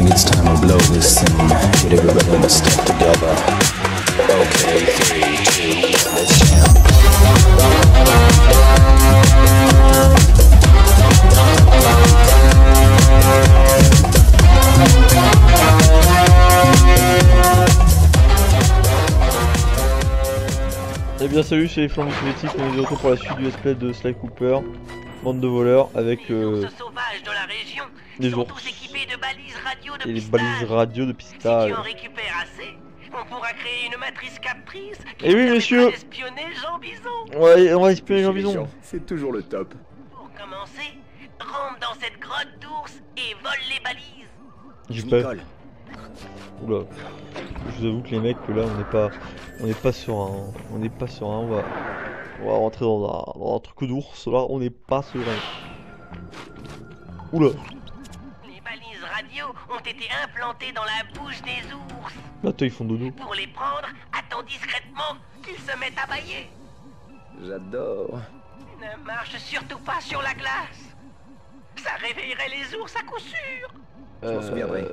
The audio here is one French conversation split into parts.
think it's time to blow this thing. Get everybody in the step together. Okay, three, two, one, let's jam. Eh bien salut, c'est les Soviétiques, on est de retour pour la suite du SP de Sly Cooper, bande de voleurs avec euh, Ours sauvages de la région des ours tous équipés de balises radio de et les pistage. balises radio de Si pistage. tu en récupères assez, on pourra créer une matrice caprice qui Eh oui, monsieur. d'espionner Jean Bison. Ouais, on va espionner Jean Bison. C'est toujours le top. Pour commencer, rentre dans cette grotte d'ours et vole les balises. J'ai Je colle. Oula. Je vous avoue que les mecs là on n'est pas. On n'est pas serein. On n'est pas serein, on va. On va rentrer dans un, dans un truc d'ours là, on n'est pas serein. Oula. Ont été implantées dans la bouche des ours. Attends, ils font dodo. Pour les prendre, attends discrètement qu'ils se mettent à bailler. J'adore. Ne marche surtout pas sur la glace. Ça réveillerait les ours à coup sûr. Je m'en Euh, souviendrai.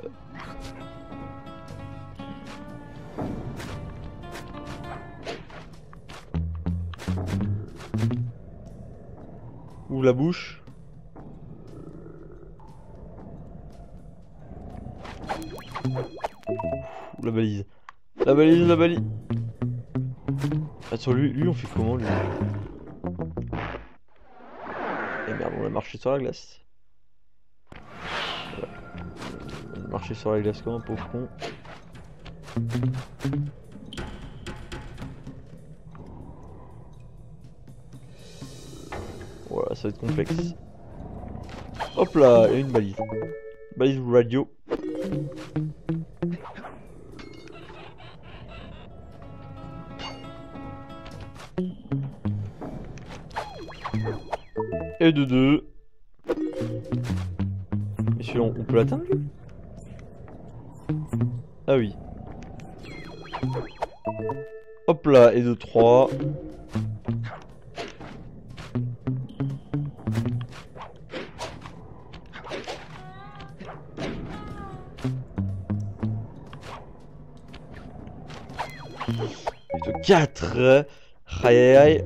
Ouvre la bouche. La balise. La balise, la balise. Attends, lui, lui on fait comment lui Eh merde, on a marché sur la glace. On a marché sur la glace comme un pauvre con. Voilà, ça va être complexe. Hop là, et une balise. Balise radio. Et de deux. Mais celui-là, on on peut l'atteindre Ah oui. Hop là, et de 3. Et de 4. Aïe aïe aïe.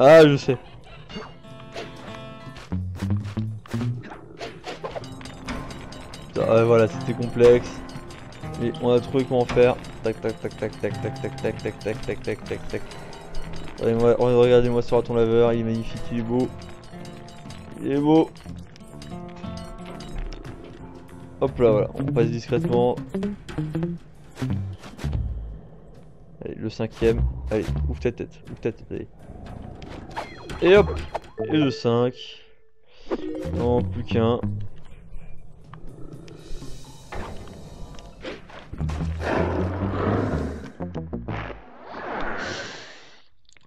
Ah, je sais. Ah, voilà, c'était complexe. Mais on a trouvé comment faire. Tac, tac, tac, tac, tac, tac, tac, tac, tac, tac, tac, tac, tac, tac. Regardez-moi regardez-moi ce raton laveur, il est magnifique, il est beau. Il est beau. Hop là, voilà, on passe discrètement. Allez, le cinquième. Allez, ouvre ta tête, ouvre ta tête, allez. Et hop Et le 5. Non, plus qu'un.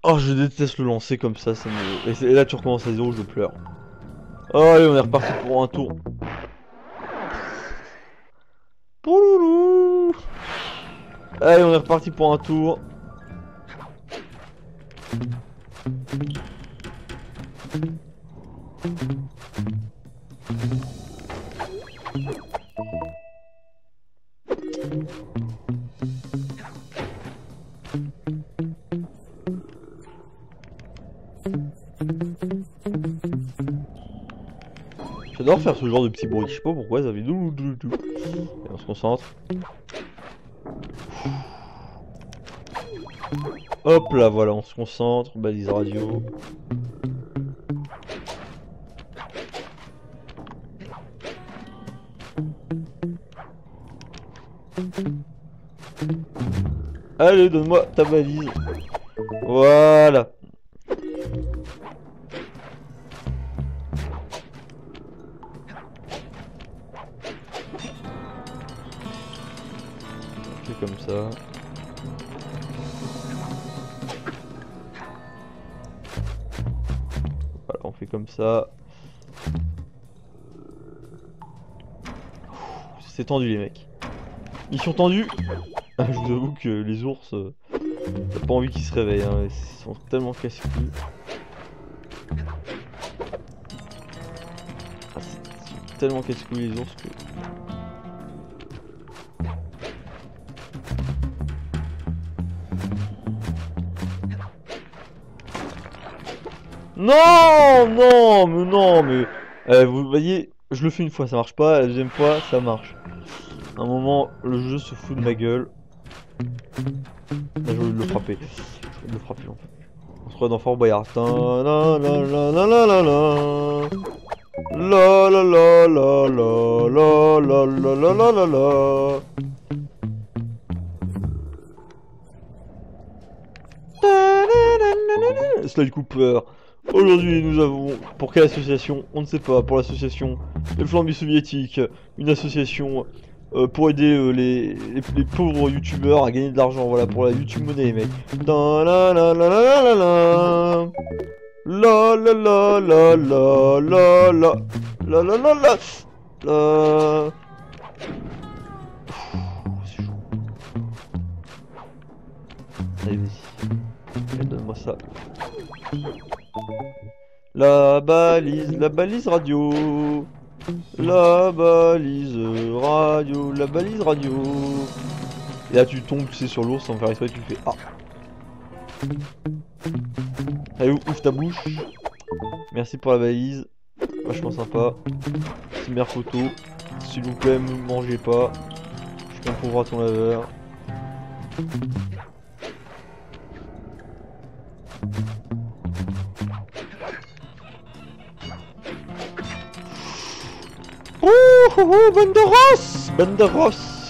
Oh, je déteste le lancer comme ça, ça me... et, là, tu recommences à zéro, je pleure. Oh, allez, on est reparti pour un tour. Pouloulou Allez, on est reparti pour un tour. Petits bruits, je sais pas pourquoi, ça fait dou. Et on se concentre. Hop là, voilà, on se concentre, balise radio. Allez, donne-moi ta balise. Voilà. Voilà, on fait comme ça. C'est tendu les mecs. Ils sont tendus. Je vous avoue que les ours, euh, pas envie qu'ils se réveillent, hein, ils sont tellement casse-couilles. Ah, tellement casse-couilles les ours que... Non, non, mais non, mais... Eh, vous voyez, je le fais une fois, ça marche pas, la deuxième fois, ça marche. À un moment, le jeu se fout de ma gueule. Là, envie de le frapper. Envie de le frapper, en fait. On se croit dans Fort Boyard. La la la la la la la. La la la la la la la la la la la. Sly Cooper. Aujourd'hui, nous avons. Pour quelle association On ne sait pas. Pour l'association Les Flambeaux Soviétiques. Une association euh, pour aider euh, les, pauvres youtubeurs à gagner de l'argent. Voilà, pour la YouTube monnaie, les mecs. Da la la la la la la la. La la la la la la la. La la la la. La. Ouh, c'est chaud. Allez, vas-y. Allez, Donne-moi ça. La balise, la balise radio. La balise radio, la balise radio. Et là tu tombes, tu sais, sur l'ours sans faire exprès, tu fais Ah. Allez, ou- ouvre ta bouche. Merci pour la balise. Vachement sympa. Première photo. S'il vous plaît, me mangez pas. Je pauvre raton laveur. Ouh, ouh, Banderos Banderos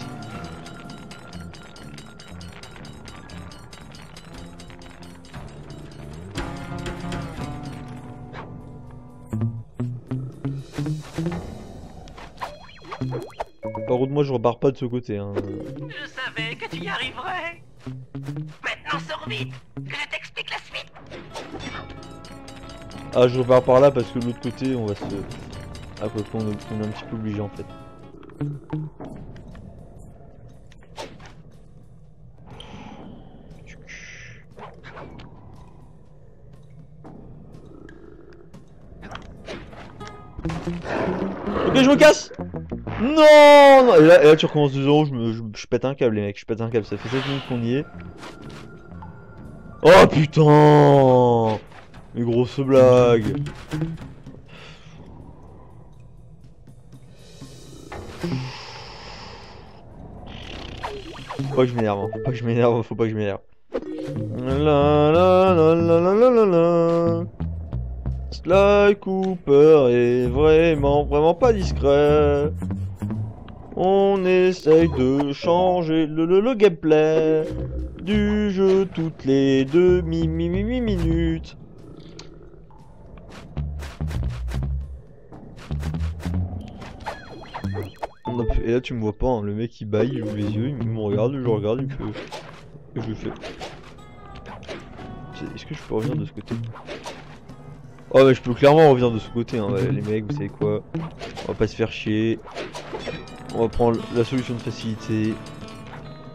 Par contre, moi je repars pas de ce côté. Hein. Je savais que tu y arriverais. Maintenant, sors vite, que je t'explique la suite. Ah, je repars par là parce que de l'autre côté, on va se. Ah, quoi qu'on on est un petit peu obligé en fait. Ok, je me casse Non. Et, là, tu recommences de zéro, je, me, je, je pète un câble, les mecs, je pète un câble. Ça fait 7 minutes qu'on y est. Oh putain Mais grosse blague Faut pas que je m'énerve, hein. faut pas que je m'énerve, faut pas que je m'énerve. La. Sly Cooper est vraiment, vraiment pas discret. On essaye de changer le, le, le gameplay du jeu toutes les deux mi, mi, mi, mi minutes. Et là tu me vois pas, hein, le mec il baille, il ouvre les yeux, il me regarde, je regarde, il fait... Et je fais. Est-ce que je peux revenir de ce côté? Oh mais je peux clairement revenir de ce côté, hein, les mecs, vous savez quoi? On va pas se faire chier. On va prendre la solution de facilité.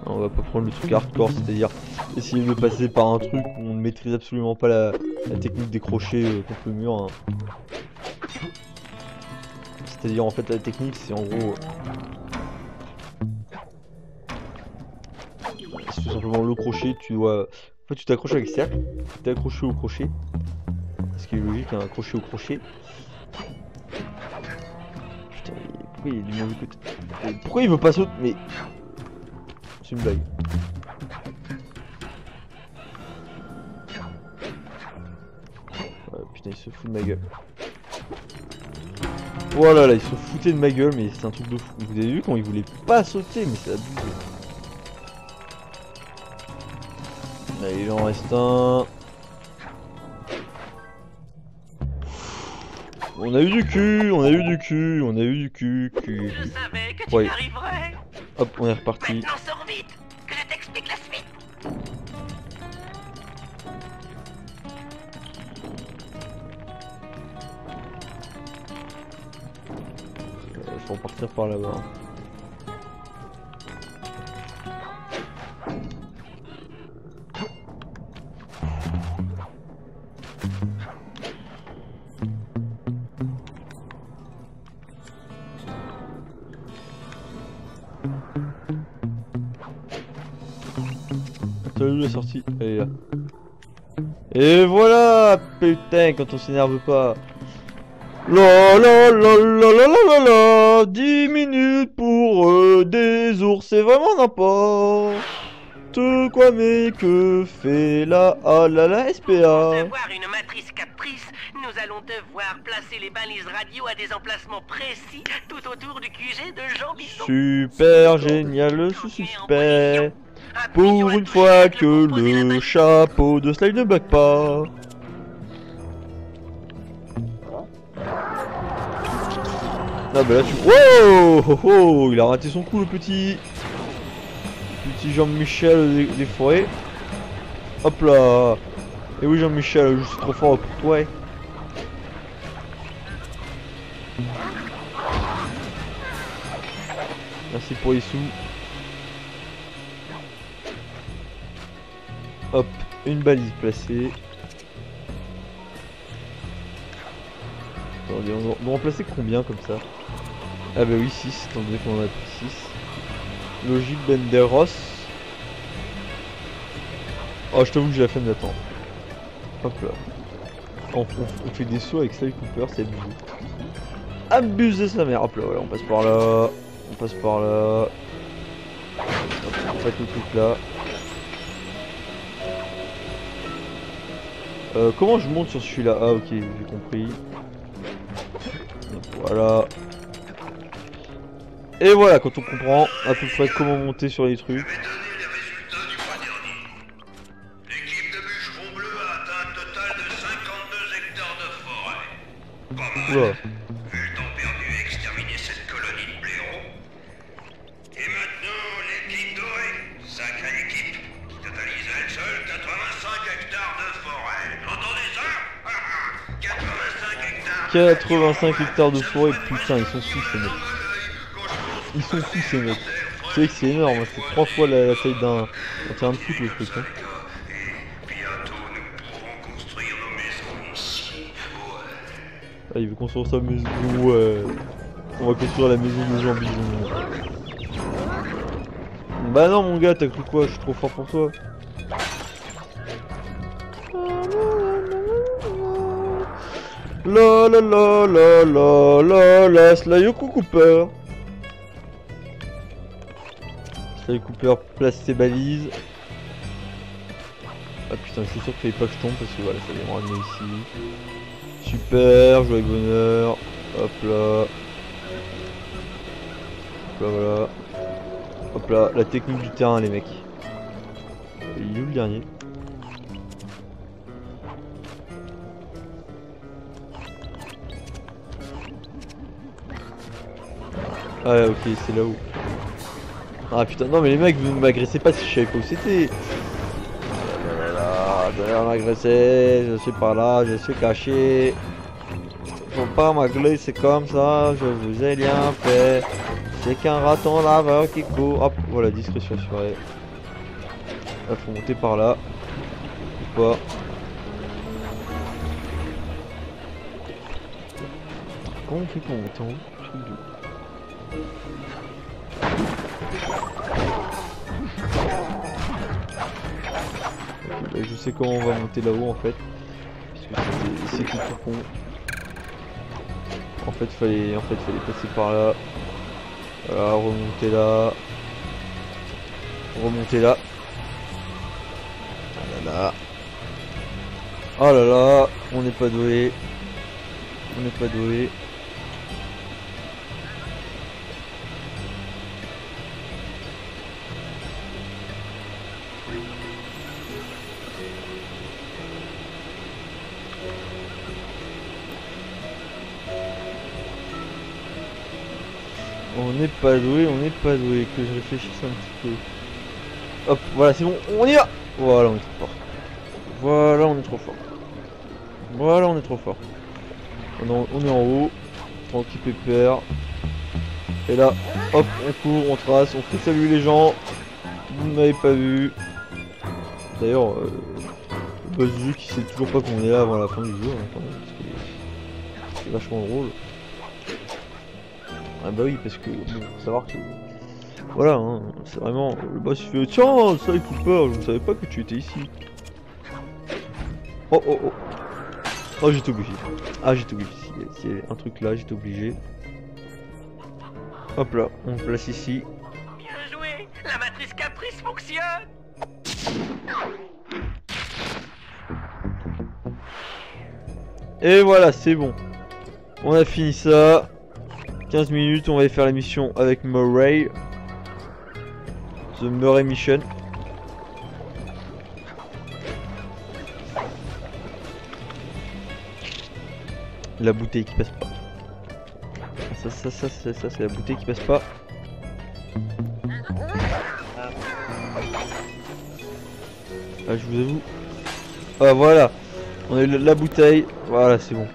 On va pas prendre le truc hardcore, c'est-à-dire essayer de passer par un truc où on ne maîtrise absolument pas la, la technique des crochets euh, contre le mur. hein. C'est-à-dire en fait la technique c'est en gros... euh, C'est tout simplement le crochet, tu dois... En fait tu t'accroches avec le cercle, tu t'es accroché au crochet. Ce qui est logique, un crochet au crochet. Putain, pourquoi il a du mauvais côté? Mais Pourquoi il veut pas sauter? Mais... C'est une blague. Ouais, putain, il se fout de ma gueule. Voilà, là, il se foutait de ma gueule, mais c'est un truc de fou. Vous avez vu quand il voulait pas sauter, mais c'est abusé. Allez, il en reste un. On a eu du cul, on a eu du cul, on a eu du cul, cul, Je savais que tu Ouais. Hop, on est reparti. sortir par là-bas. T'as vu la sortie là. Et voilà Putain, quand on s'énerve pas la la la la la la la la. 10 minutes pour euh, des ours, c'est vraiment n'importe quoi, mais que fait la ah la la Pour SPA avoir une matrice captrice, nous allons devoir placer les balises radio à des emplacements précis tout autour du QG de Jean Bisson. Super génial ce suspect. Pour une fois que le chapeau de Slide ne bug pas Ah bah là tu... Wow oh, oh, Il a raté son coup le petit... Petit Jean-Michel des, des forêts. Hop là Et oui Jean-Michel, je suis trop fort pour toi. Merci pour les sous. Hop, une balise placée. On doit, on placer combien comme ça? Ah bah oui, 6, étant donné qu'on en a pris 6. Logique Benderos. Oh, je t'avoue que j'ai la flemme d'attendre. Hop là. On, fait des sauts avec Sly Cooper, c'est abusé. Abusé sa mère. Hop là, voilà, on passe par là. On passe par là. On fait le truc là. Euh, comment je monte sur celui-là? Ah ok, j'ai compris. Voilà. Et voilà, quand on comprend à peu près comment monter sur les trucs. vais 85 hectares de forêt, putain, ils sont fous ces mecs. Ils sont fous ces mecs. C'est que c'est énorme, hein, c'est trois fois la, taille d'un un terrain de foot le truc. Hein. Ah, il veut construire sa maison, ouais. On va construire la maison de Jean Bison. Bah non mon gars, t'as cru quoi? Je suis trop fort pour toi. La la la la la la la Sly Cooper Sly Cooper place ses balises. Ah putain, je suis sûr qu'il fallait pas que je tombe parce que voilà, ça vient me ramener ici. Super, joue avec bonheur. Hop là. Hop là, voilà. Hop là, la technique du terrain, les mecs. Il est où le dernier? Ouais, ok, c'est là où. Ah putain, non, mais les mecs, vous ne m'agressez pas si je savais pas où c'était. Derrière m'agresser, je suis pas là, je suis caché. Faut pas m'agresser comme ça, je vous ai rien fait. C'est qu'un raton laveur qui court. Hop, voilà, discrétion assurée. Là, faut monter par là. Ou. Comment on fait pour monter Je sais comment on va monter là-haut en fait. Tout con. En fait, fallait, en fait, fallait passer par là. Voilà, remonter là. Remonter là. Ah là là. Oh là là, on n'est pas doué. On n'est pas doué. On n'est pas doué, on n'est pas doué. Que je réfléchisse un petit peu. Hop, voilà, c'est bon, on y va Voilà, on est trop fort. Voilà, on est trop fort. Voilà, on est trop fort. On est en, haut, tranquille pépère. Et là, hop, on court, on trace, on fait saluer les gens. Vous n'avez pas vu. D'ailleurs, euh, le qui sait toujours pas qu'on est là avant la fin du jeu, hein, c'est vachement drôle. Ah bah oui, parce que bon, faut savoir que Voilà, hein, c'est vraiment. Le boss il fait Tiens, ça Cooper, je ne savais pas que tu étais ici. Oh oh oh. Oh, j'étais obligé. Ah, j'étais obligé. A un truc là, j'étais obligé. Hop là, on le place ici. Bien joué La matrice caprice fonctionne Et voilà, c'est bon. On a fini ça. 15 minutes, on va aller faire la mission avec Murray. The Murray Mission. La bouteille qui passe pas. Ça, ça, ça, ça, ça c'est la bouteille qui passe pas. Ah, je vous avoue. Ah, voilà. On a eu la- la bouteille. Voilà, c'est bon.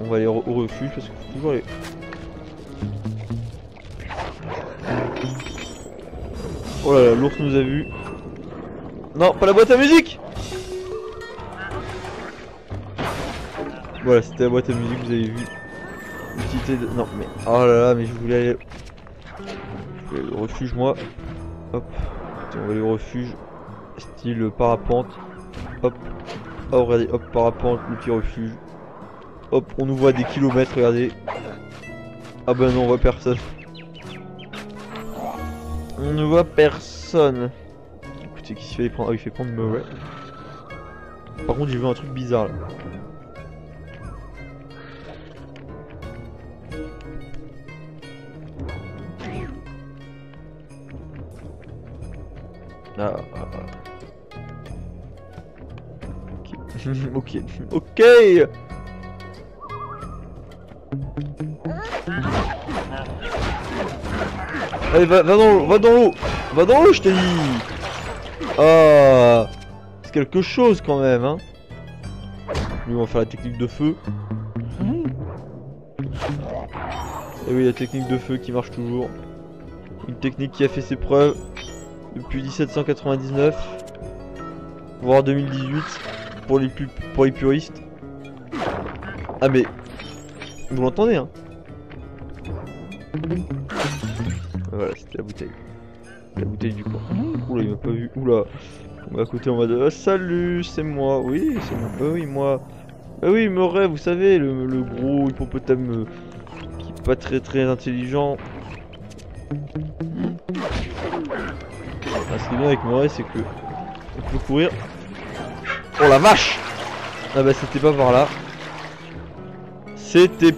On va aller au refuge parce qu'il faut toujours aller. Oh là là, l'ours nous a vu. Non, pas la boîte à musique Voilà, c'était la boîte à musique, vous avez vu. Utilité de... Non, mais... Oh là là, mais je voulais aller... Je voulais aller au refuge, moi. Hop. On va aller au refuge. Style parapente. Hop. Oh, regardez, hop, parapente, le petit refuge. Hop, on nous voit des kilomètres, regardez. Ah bah non, on voit personne. On ne voit personne. Écoutez, qui se fait prendre Ah, il fait prendre Murray. Par contre, j'ai vu un truc bizarre là. Ah, ah, ah. Ok. ok. Ok Allez, va, dans l'eau, va dans l'eau Va dans l'eau, je t'ai dit Ah C'est quelque chose quand même, hein Lui, on va faire la technique de feu. Et oui, la technique de feu qui marche toujours. Une technique qui a fait ses preuves depuis 1799, voire 2018, pour les, plus, pour les puristes. Ah mais, vous l'entendez hein la bouteille. La bouteille du coin. Oula, il m'a pas vu. Oula. On va côté en mode ah, Salut, c'est moi. Oui, c'est moi. Bah oui, moi. Bah oui, Murray, vous savez, le, gros hippopotame euh, qui est pas très très intelligent. Ah, ce qui est bien avec Murray, c'est que on peut courir. Oh la vache Ah bah c'était pas par là. C'était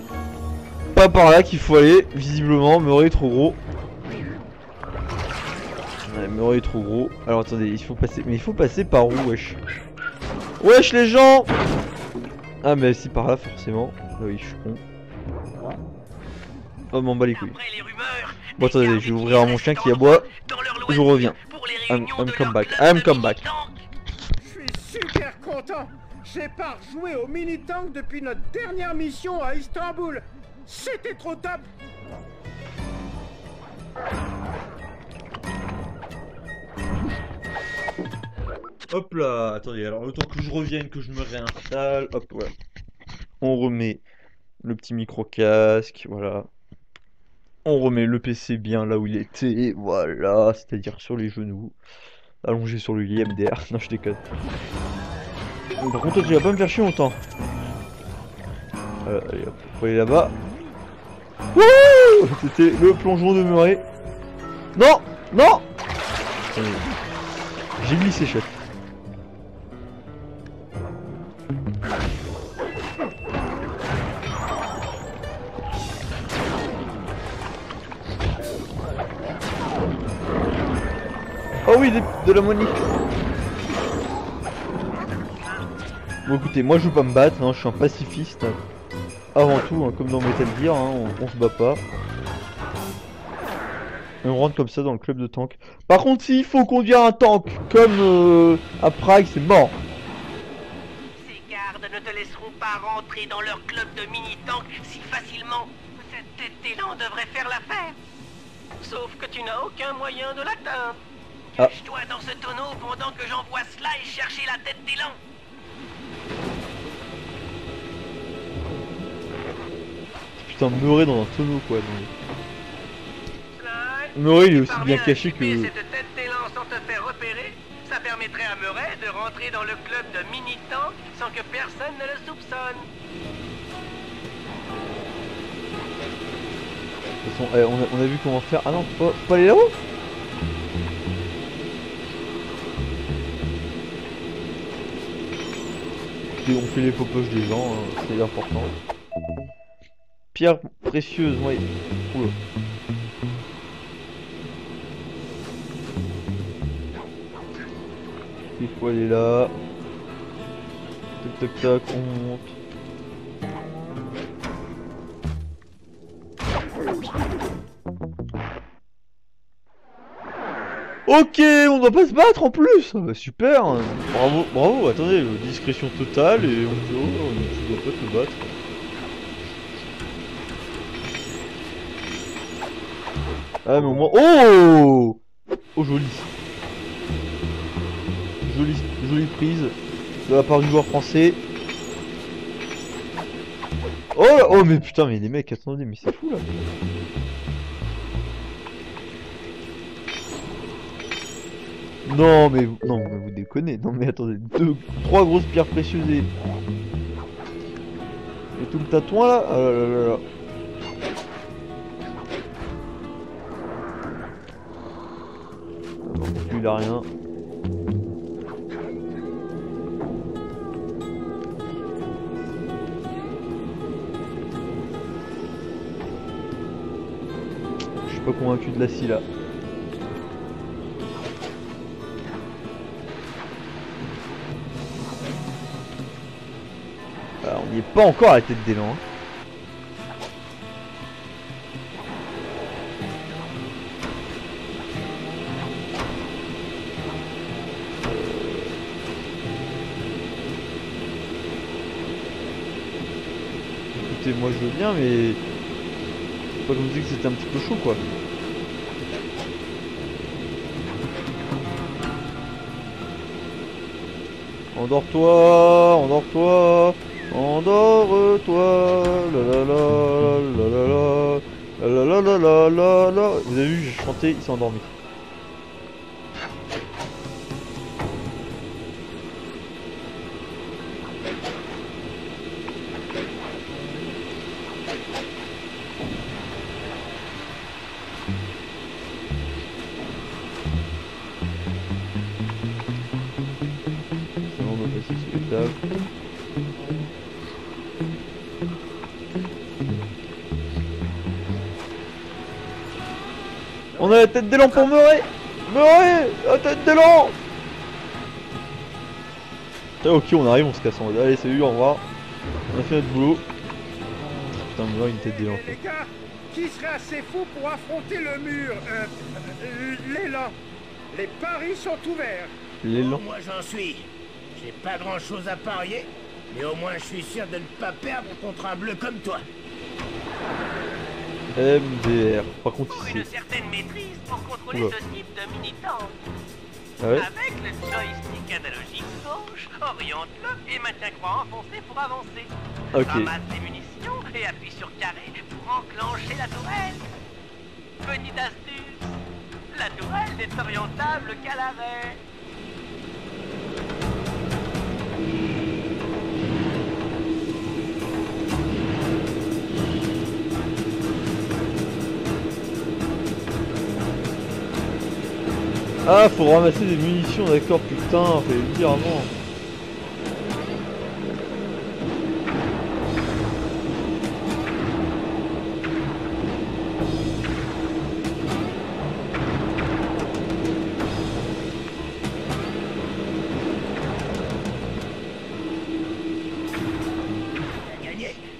pas par là qu'il faut aller, visiblement, Murray est trop gros. Murray est trop gros. Alors attendez, il faut passer. Mais il faut passer par où, wesh? Wesh les gens Ah mais si par là forcément. Ah oui, je suis con. Oh m'en bat les couilles. Bon attendez, je vais ouvrir à mon chien qui aboie. Je reviens. I'm- I'm come back. I'm come back. Je suis super content J'ai pas rejoué au mini-tank depuis notre dernière mission à Istanbul C'était trop top Hop là, attendez, alors le temps que je revienne, que je me réinstalle, hop, voilà. On remet le petit micro casque, voilà. On remet le PC bien là où il était, voilà, c'est-à-dire sur les genoux. Allongé sur le lit MDR, non je déconne. Par contre tu vas pas me faire chier longtemps. Voilà, allez hop, faut aller là-bas. C'était le plongeon de Murray. Non Non. J'ai glissé chef. Des- de la monnaie. Bon écoutez, moi je veux pas me battre, hein, je suis un pacifiste. Avant tout, hein, comme dans Metal Gear, hein, on, on se bat pas. Et on rentre comme ça dans le club de tank. Par contre, s'il faut conduire un tank comme euh, à Prague, c'est mort. Ces gardes ne te laisseront pas rentrer dans leur club de mini-tank si facilement. Cette tête d'élan devrait faire l'affaire. Sauf que tu n'as aucun moyen de l'atteindre. Ah. Cache-toi dans ce tonneau pendant que j'envoie cela et chercher la tête d'élan. Putain, meurer dans un tonneau quoi. Murray il est aussi bien caché que. cette tête d'élan sans te faire repérer, ça permettrait à Murray de rentrer dans le club de mini-tank sans que personne ne le soupçonne. De toute façon, eh, on, a, on a vu comment faire. Ah non, faut faut pas aller là-haut? On fait les faux poches des gens, hein, c'est important. Pierre précieuse, moi. Oula. Il faut aller là. Tac tac tac, on monte. Ok, on doit pas se battre en plus. Ah bah super. Bravo, bravo, attendez, euh, discrétion totale et on dit oh, tu dois pas te battre. Ah mais au moins... Oh! Oh joli. Jolie, jolie prise de la part du joueur français. Oh Oh mais putain mais les mecs attendez mais c'est fou là Non mais non mais vous déconnez. Non mais attendez deux trois grosses pierres précieuses et et tout le tatouin là ah là là là là. Lui il a rien. Je suis pas convaincu de la scie là Ah, on n'y est pas encore à la tête d'élan. hein. Écoutez, moi je veux bien, mais. Pas vous dise que c'était un petit peu chaud quoi. Endors-toi, endors-toi, Endors-toi. la la la, la la la, la la la la la la. Vous avez vu, j'ai chanté, il s'est endormi. C'est vraiment pas si spectacle. On a la tête d'élan pour Murray Murray La tête d'élan Ah, Ok, on arrive, on se casse en mode. Allez, salut, au revoir. On a fait notre boulot. Putain, Murray, une tête d'élan. Les gars, qui serait assez fou pour affronter le mur euh, euh, L'élan? Les paris sont ouverts. L'élan. Moi j'en suis. J'ai pas grand chose à parier, mais au moins je suis sûr de ne pas perdre contre un bleu comme toi. MDR. Par contre, ici. une certaine maîtrise pour contrôler Oula. ce type de mini-tank. Ah ouais Avec le joystick analogique gauche, oriente-le et maintiens croix enfoncé pour avancer. Ok. Ramasse les munitions et appuie sur carré pour enclencher la tourelle. Petite astuce, la tourelle n'est orientable qu'à l'arrêt. Ah, faut ramasser des munitions, d'accord, putain, fallait dire avant.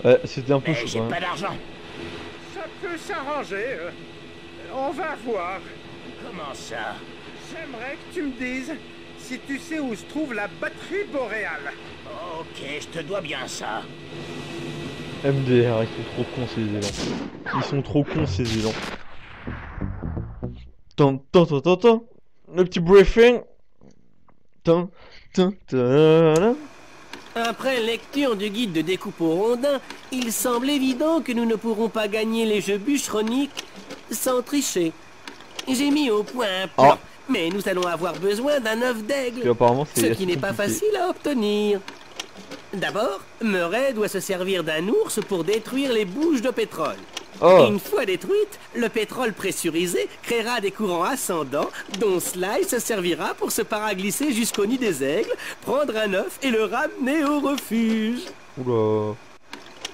Ouais, c'était un peu chaud j'ai même. pas d'argent. Ça peut s'arranger. euh. On va voir. Comment ça? J'aimerais que tu me dises si tu sais où se trouve la batterie boréale. Ok, je te dois bien ça. MDR, ils sont trop cons ces élans. Ils sont trop cons ces élans. Tan tan tan tan tan. Le petit briefing. Tan tan tan. Après lecture du guide de découpe au rondin, il semble évident que nous ne pourrons pas gagner les jeux bûcheroniques sans tricher. J'ai mis au point un plan, Ah. Mais nous allons avoir besoin d'un œuf d'aigle, ce qui n'est pas facile à obtenir. D'abord, Murray doit se servir d'un ours pour détruire les bouches de pétrole. Oh Une fois détruite, le pétrole pressurisé créera des courants ascendants dont Sly se servira pour se paraglisser jusqu'au nid des aigles, prendre un œuf et le ramener au refuge. Oula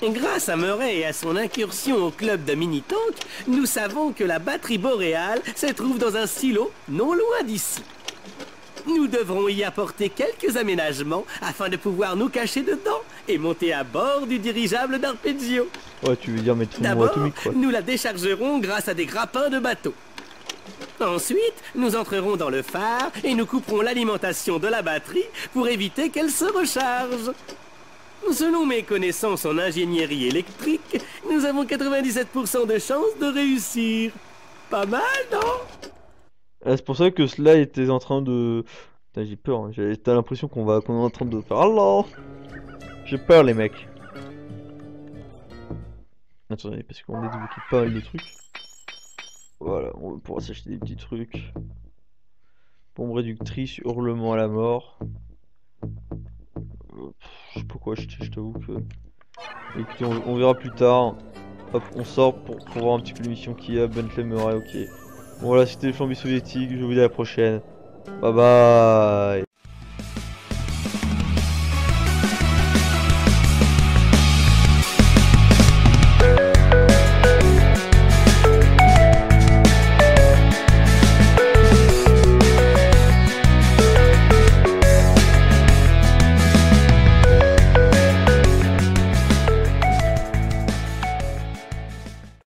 Grâce à Murray et à son incursion au club de mini-tank, nous savons que la batterie boréale se trouve dans un silo non loin d'ici. Nous devrons y apporter quelques aménagements afin de pouvoir nous cacher dedans et monter à bord du dirigeable d'Arpeggio. Ouais tu veux dire mettre D'abord, nous la déchargerons grâce à des grappins de bateau. Ensuite, nous entrerons dans le phare et nous couperons l'alimentation de la batterie pour éviter qu'elle se recharge. Selon mes connaissances en ingénierie électrique, nous avons 97% de chances de réussir. Pas mal, non? Ah, c'est pour ça que Sly était en train de... Putain j'ai peur, hein. J'ai- l'impression qu'on va qu'on est en train de faire Allah J'ai peur les mecs. Attendez, parce qu'on a débloqué pas mal de trucs. Voilà, on pouvoir s'acheter des petits trucs. Bombe réductrice, hurlement à la mort. Je sais pas quoi je t'avoue que... Écoutez, on, verra plus tard. Hop, on sort pour, voir un petit peu l'émission qu'il y a. Bentley Murray, ok. Bon, voilà, c'était les flambeaux soviétiques. Je vous dis à la prochaine. Bye bye.